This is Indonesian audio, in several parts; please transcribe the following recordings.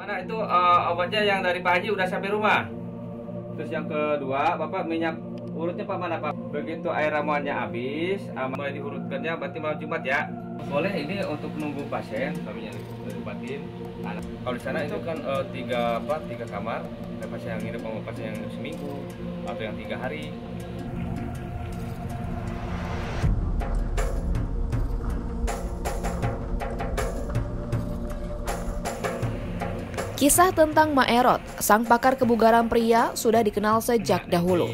Mana itu uh, obatnya yang dari Pak Haji udah sampai rumah. Terus yang kedua, Bapak minyak urutnya Pak mana Pak? Begitu air ramuannya habis, uh, mulai diurutkannya berarti malam Jumat ya. Boleh ini untuk nunggu pasien, kami yang diobatin. Anak. Kalau di sana itu kan uh, tiga apa tiga kamar, ada pasien yang sama pasien yang seminggu atau yang tiga hari. Kisah tentang Maerot, sang pakar kebugaran pria, sudah dikenal sejak dahulu.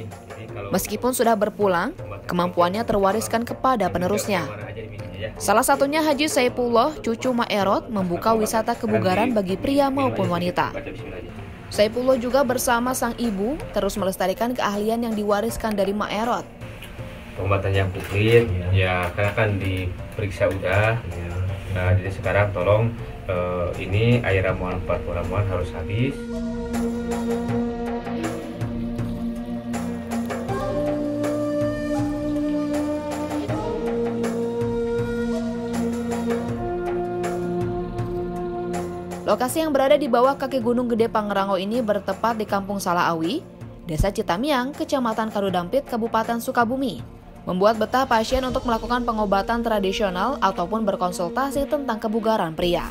Meskipun sudah berpulang, kemampuannya terwariskan kepada penerusnya. Salah satunya Haji Saipullah, cucu Maerot, membuka wisata kebugaran bagi pria maupun wanita. Saipullah juga bersama sang ibu terus melestarikan keahlian yang diwariskan dari Maerot. Pengobatan yang pukrit, ya karena kan diperiksa udah. Nah, jadi sekarang tolong uh, ini air ramuan 40 ramuan harus habis. Lokasi yang berada di bawah kaki Gunung Gede Pangrango ini bertepat di Kampung Salaawi, Desa Citamiang, Kecamatan Karudampit, Kabupaten Sukabumi. Membuat betah pasien untuk melakukan pengobatan tradisional ataupun berkonsultasi tentang kebugaran pria.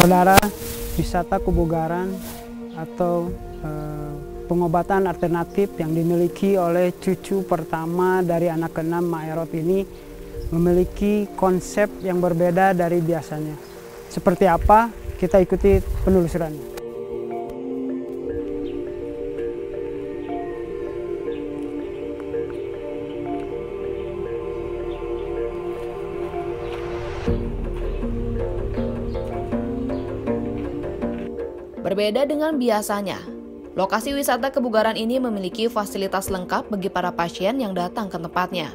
Saudara, wisata kebugaran atau eh, pengobatan alternatif yang dimiliki oleh cucu pertama dari anak keenam Maerot ini memiliki konsep yang berbeda dari biasanya. Seperti apa? Kita ikuti penelusurannya. Berbeda dengan biasanya, lokasi wisata kebugaran ini memiliki fasilitas lengkap bagi para pasien yang datang ke tempatnya.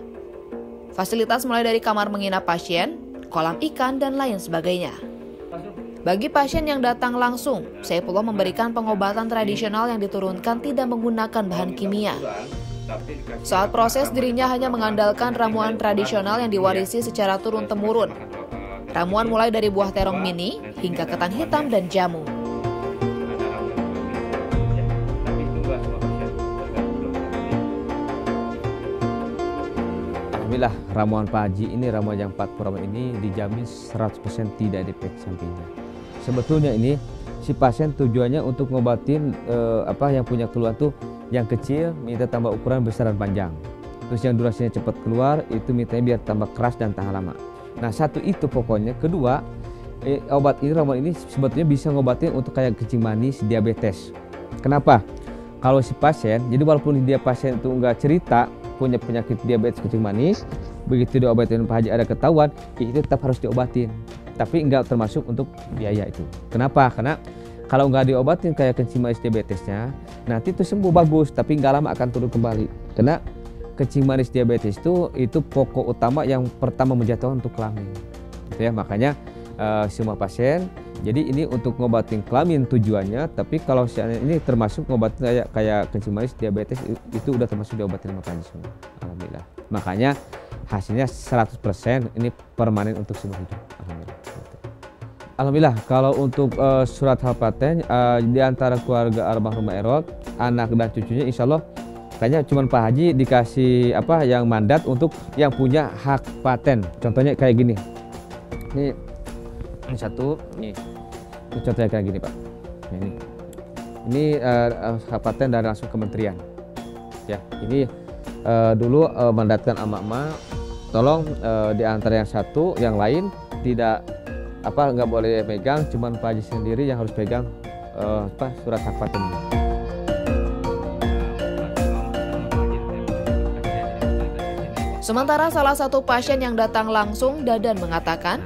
Fasilitas mulai dari kamar menginap pasien, kolam ikan, dan lain sebagainya. Bagi pasien yang datang langsung, Saifullah memberikan pengobatan tradisional yang diturunkan tidak menggunakan bahan kimia. Saat proses dirinya hanya mengandalkan ramuan tradisional yang diwarisi secara turun-temurun. Ramuan mulai dari buah terong mini hingga ketan hitam dan jamu. Alhamdulillah ramuan Pak Haji ini ramuan yang 40 ramuan ini dijamin 100% tidak ada efek sampingnya. Sebetulnya ini si pasien tujuannya untuk ngobatin eh, apa yang punya keluhan tuh yang kecil minta tambah ukuran besar dan panjang. Terus yang durasinya cepat keluar itu mintanya biar tambah keras dan tahan lama. Nah satu itu pokoknya. Kedua eh, obat ini ramuan ini sebetulnya bisa ngobatin untuk kayak kencing manis, diabetes. Kenapa? Kalau si pasien, jadi walaupun dia pasien itu enggak cerita, punya penyakit diabetes kencing manis, begitu diobatin Pak Haji ada ketahuan, ya itu tetap harus diobatin. Tapi enggak termasuk untuk biaya itu. Kenapa? Karena kalau nggak diobatin kayak kencing manis diabetesnya, nanti itu sembuh bagus, tapi nggak lama akan turun kembali. Karena kencing manis diabetes itu itu pokok utama yang pertama menjatuhkan untuk kelamin. Gitu ya, makanya uh, semua pasien jadi ini untuk ngobatin kelamin tujuannya, tapi kalau ini termasuk ngobatin kayak kayak kencing manis diabetes itu udah termasuk diobatin sama semua. Alhamdulillah. Makanya hasilnya 100% ini permanen untuk semua hidup. Alhamdulillah. Alhamdulillah kalau untuk uh, surat hal paten uh, di antara keluarga almarhum Erot, anak dan cucunya insya Allah kayaknya cuma Pak Haji dikasih apa yang mandat untuk yang punya hak paten. Contohnya kayak gini. Ini ini satu. Nih. Ini contohnya kayak gini pak. Ini. Ini uh, paten dari langsung kementerian. Ya ini uh, dulu uh, mandatkan ama-ama tolong uh, di antara yang satu yang lain tidak apa nggak boleh megang cuman Pak Haji sendiri yang harus pegang uh, apa surat hak paten ini. Sementara salah satu pasien yang datang langsung, Dadan mengatakan,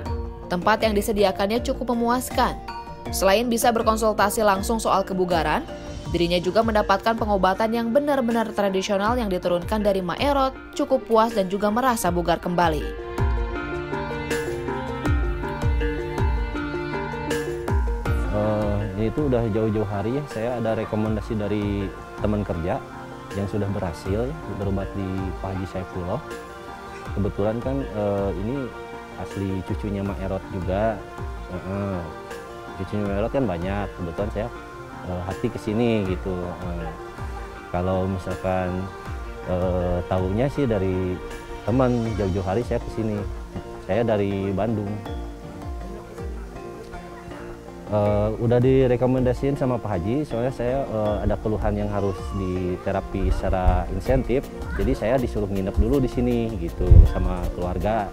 tempat yang disediakannya cukup memuaskan. Selain bisa berkonsultasi langsung soal kebugaran, dirinya juga mendapatkan pengobatan yang benar-benar tradisional yang diturunkan dari Maerot, cukup puas dan juga merasa bugar kembali. Uh, itu udah jauh-jauh hari ya, saya ada rekomendasi dari teman kerja yang sudah berhasil ya, berobat di Pak Haji Saifullah. Kebetulan kan uh, ini asli cucunya Mak Erot juga. Uh, cucunya Mak Erot kan banyak, kebetulan saya uh, hati ke sini gitu. Uh, kalau misalkan uh, tahunya sih dari teman jauh-jauh hari saya ke sini. Saya dari Bandung uh, udah direkomendasiin sama Pak Haji soalnya saya uh, ada keluhan yang harus diterapi secara insentif jadi saya disuruh nginep dulu di sini gitu sama keluarga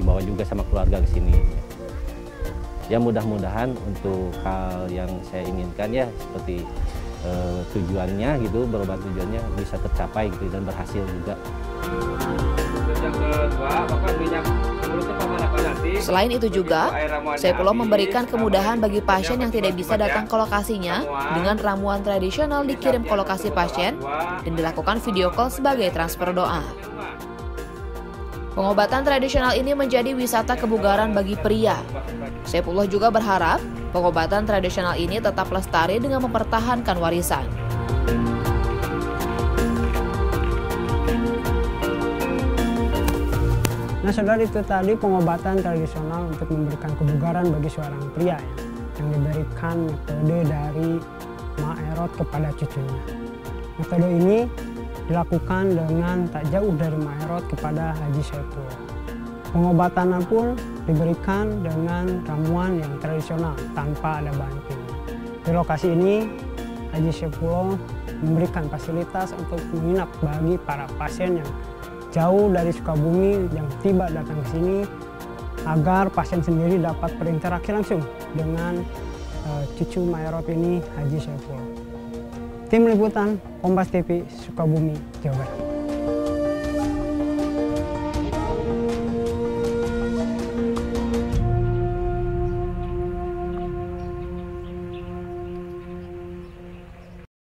dibawa juga sama keluarga ke sini ya mudah-mudahan untuk hal yang saya inginkan ya seperti uh, tujuannya gitu berobat tujuannya bisa tercapai gitu dan berhasil juga. Selain itu juga, Saifullah memberikan kemudahan bagi pasien yang tidak bisa datang ke lokasinya dengan ramuan tradisional dikirim ke lokasi pasien dan dilakukan video call sebagai transfer doa. Pengobatan tradisional ini menjadi wisata kebugaran bagi pria. Saifullah juga berharap pengobatan tradisional ini tetap lestari dengan mempertahankan warisan. Nah saudara itu tadi pengobatan tradisional untuk memberikan kebugaran bagi seorang pria ya, yang diberikan metode dari Ma'erot kepada cucunya. Metode ini dilakukan dengan tak jauh dari Ma'erot kepada Haji Saiful. Pengobatannya pun diberikan dengan ramuan yang tradisional tanpa ada kimia. Di lokasi ini Haji Saifullah memberikan fasilitas untuk menginap bagi para pasien yang jauh dari Sukabumi yang tiba datang ke sini agar pasien sendiri dapat berinteraksi langsung dengan uh, cucu Mayorot ini Haji Syaiful. Tim Liputan Kompas TV Sukabumi, Jawa Barat.